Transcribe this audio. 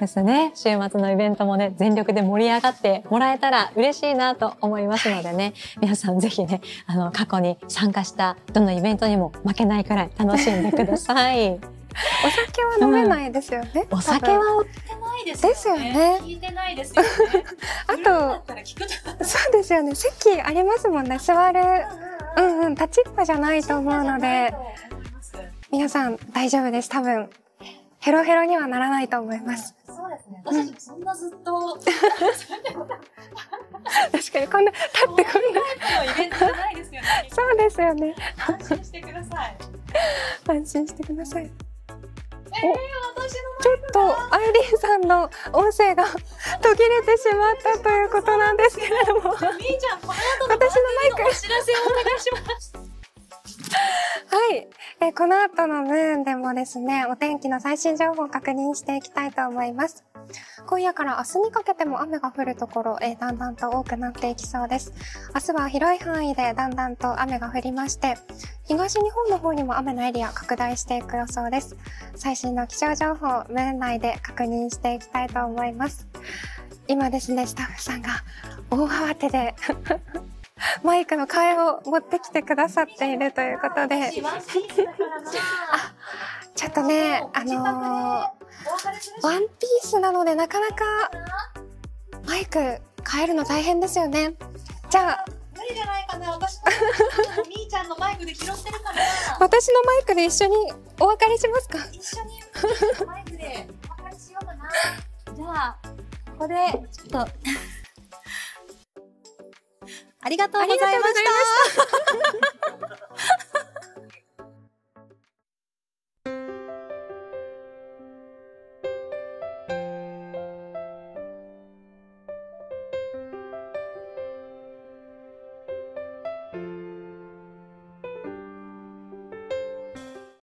ですね。週末のイベントもね、全力で盛り上がってもらえたら嬉しいなと思いますのでね、皆さんぜひね、あの、過去に参加したどのイベントにも負けないくらい楽しんでください。お酒は飲めないですよね。お酒は売ってないですよね。ですよね聞いてないですよね。あとそうですよね。席ありますもんね。座る。うんうん。立ちっぱじゃないと思うので、皆さん大丈夫です。多分、ヘロヘロにはならないと思います。私たちそんなずっと、確かにこんな、立ってこんな。イベントじゃないですよね。そうですよね。安心してください。安心してください。えー、私ちょっと、アイリーンさんの音声が途切れてしまったということなんですけれども。の、みーちゃん、この後の私のマイクお知らせをお願いします。はい、えこの後のムーンでもですね、お天気の最新情報を確認していきたいと思います。今夜から明日にかけても雨が降るところ、えだんだんと多くなっていきそうです。明日は広い範囲でだんだんと雨が降りまして、東日本の方にも雨のエリア拡大していく予想です。最新の気象情報、ムーン内で確認していきたいと思います。今ですね、スタッフさんが大慌てで マイクの替えを持ってきてくださっているということで、ワンピースだからな。ちょっとね、あのー、ワンピースなのでなかなかマイク変えるの大変ですよね。じゃあ、無理じゃないかな。私のみーちゃんのマイクで拾ってるから、私のマイクで一緒にお別れしますか？一緒にマイクでお別れしようかな。じゃあ、ここで、ちょっと、ありがとうございました。